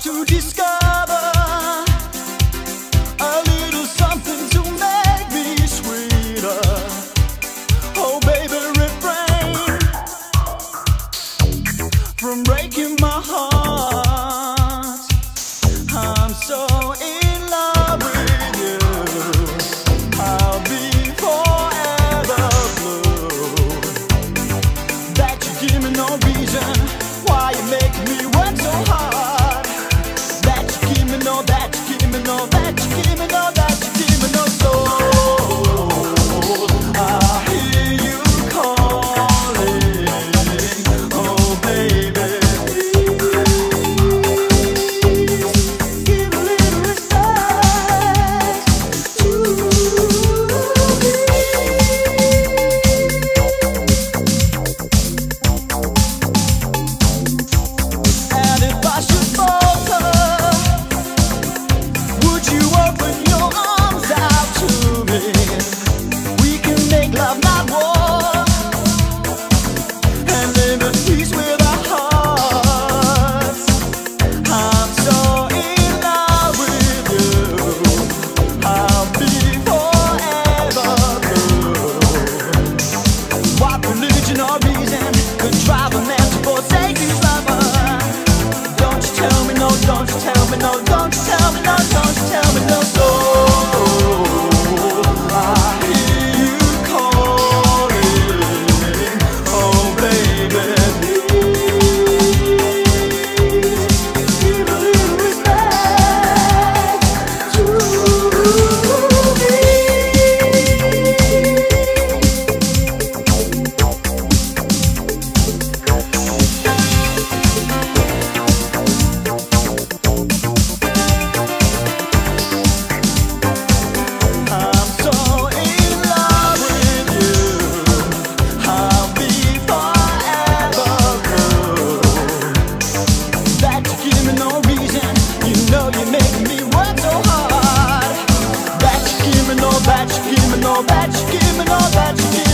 to discover a little something to make me sweeter. Oh, baby, refrain from breaking my heart. give me all that, you give me all that, you give me all that, you give me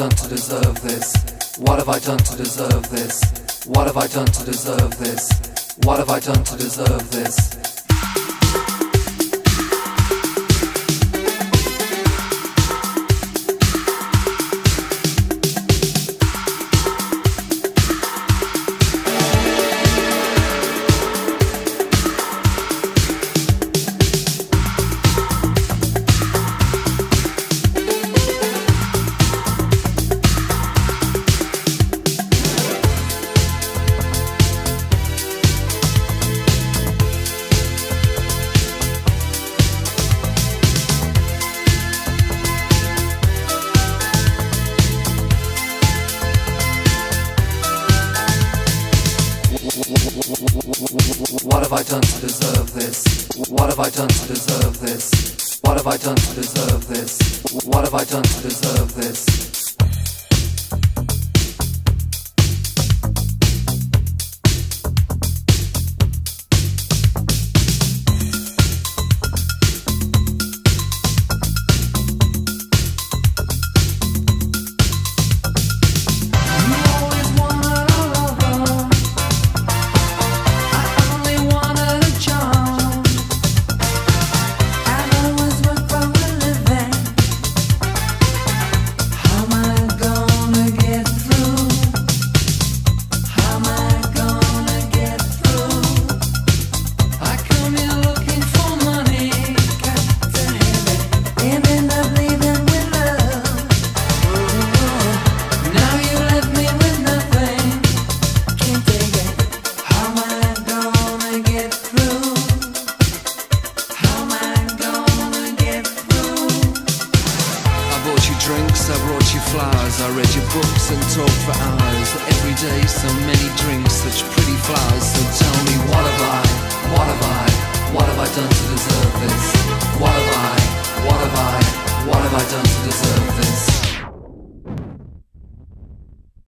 done to deserve this? What have I done to deserve this? What have I done to deserve this? What have I done to deserve this? I done to deserve this? What have I done to deserve this? What have I done to deserve this? What have I done to deserve this? Brought you flowers. I read your books and talked for hours. Every day, so many drinks, such pretty flowers. So tell me, what have I? What have I? What have I done to deserve this? What have I? What have I? What have I done to deserve this?